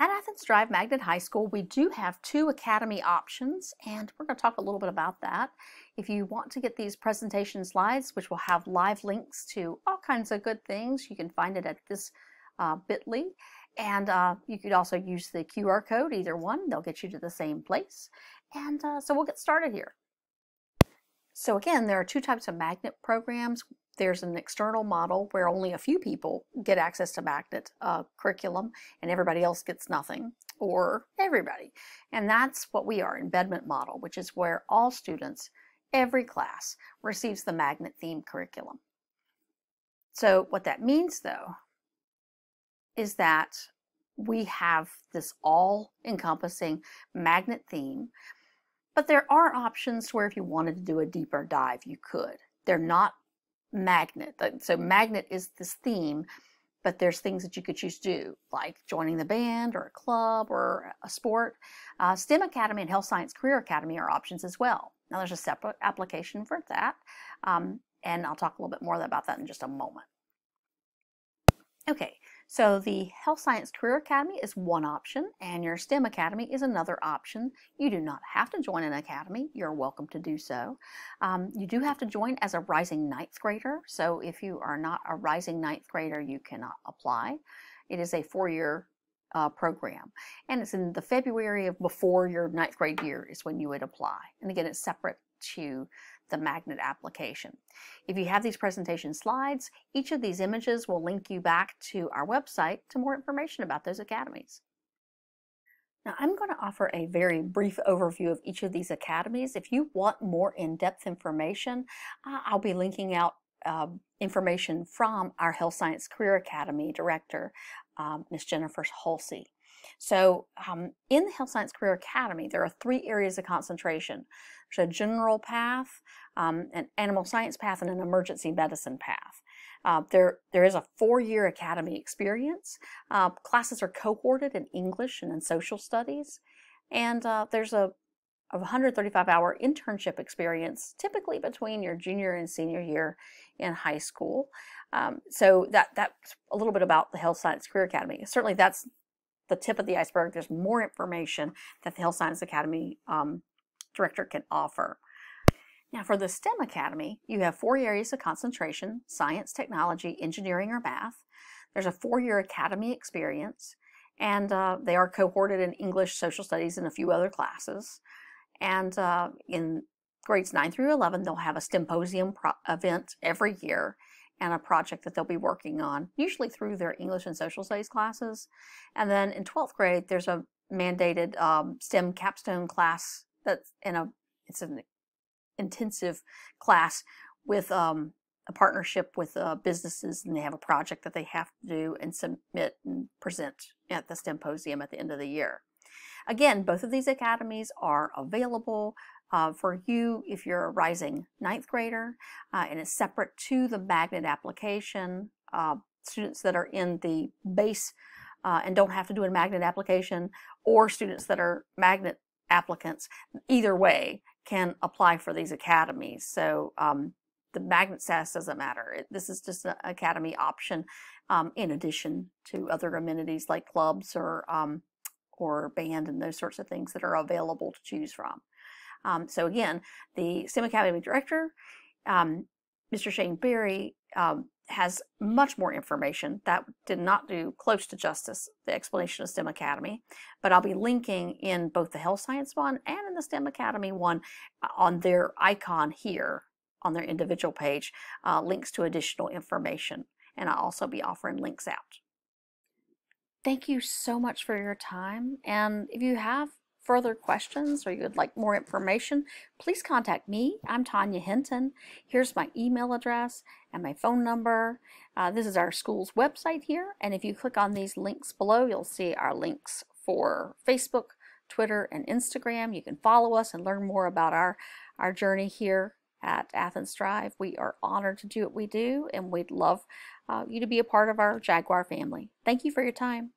At Athens Drive Magnet High School, we do have two Academy options, and we're going to talk a little bit about that. If you want to get these presentation slides, which will have live links to all kinds of good things, you can find it at this uh, bit.ly. And uh, you could also use the QR code, either one, they'll get you to the same place. And uh, so we'll get started here. So again, there are two types of magnet programs. There's an external model where only a few people get access to magnet uh, curriculum and everybody else gets nothing, or everybody. And that's what we are, embedment model, which is where all students, every class, receives the magnet theme curriculum. So what that means though, is that we have this all-encompassing magnet theme but there are options where if you wanted to do a deeper dive, you could. They're not magnet. So magnet is this theme, but there's things that you could choose to do, like joining the band or a club or a sport. Uh, STEM Academy and Health Science Career Academy are options as well. Now there's a separate application for that, um, and I'll talk a little bit more about that in just a moment. Okay, so the Health Science Career Academy is one option and your STEM Academy is another option. You do not have to join an academy. You're welcome to do so. Um, you do have to join as a rising ninth grader. So if you are not a rising ninth grader, you cannot apply. It is a four-year uh, program. And it's in the February of before your ninth grade year is when you would apply. And again, it's separate to the magnet application. If you have these presentation slides, each of these images will link you back to our website to more information about those academies. Now I'm going to offer a very brief overview of each of these academies. If you want more in-depth information, I'll be linking out uh, information from our Health Science Career Academy director, um, Ms. Jennifer Hulsey. So um, in the Health Science Career Academy, there are three areas of concentration. There's a general path, um, an animal science path, and an emergency medicine path. Uh, there, there is a four-year academy experience. Uh, classes are cohorted in English and in social studies. And uh, there's a, a 135-hour internship experience, typically between your junior and senior year in high school. Um, so that that's a little bit about the Health Science Career Academy. Certainly that's the tip of the iceberg. There's more information that the Health Science Academy um, director can offer. Now for the STEM Academy, you have four areas of concentration, science, technology, engineering, or math. There's a four-year academy experience, and uh, they are cohorted in English, social studies, and a few other classes. And uh, in grades 9 through 11, they'll have a symposium event every year and a project that they'll be working on, usually through their English and social studies classes. And then in 12th grade, there's a mandated um, STEM capstone class that's in a, it's an intensive class with um, a partnership with uh, businesses and they have a project that they have to do and submit and present at the symposium at the end of the year. Again, both of these academies are available uh, for you if you're a rising ninth grader uh, and it's separate to the magnet application. Uh, students that are in the base uh, and don't have to do a magnet application or students that are magnet applicants, either way, can apply for these academies. So um, the magnet status doesn't matter. It, this is just an academy option um, in addition to other amenities like clubs or um, or band and those sorts of things that are available to choose from. Um, so again, the STEM Academy Director, um, Mr. Shane Berry, um, has much more information that did not do close to justice the explanation of STEM Academy, but I'll be linking in both the Health Science one and in the STEM Academy one uh, on their icon here on their individual page, uh, links to additional information. And I'll also be offering links out. Thank you so much for your time. And if you have further questions or you would like more information, please contact me. I'm Tanya Hinton. Here's my email address and my phone number. Uh, this is our school's website here. And if you click on these links below, you'll see our links for Facebook, Twitter, and Instagram. You can follow us and learn more about our, our journey here at Athens Drive. We are honored to do what we do, and we'd love uh, you to be a part of our Jaguar family. Thank you for your time.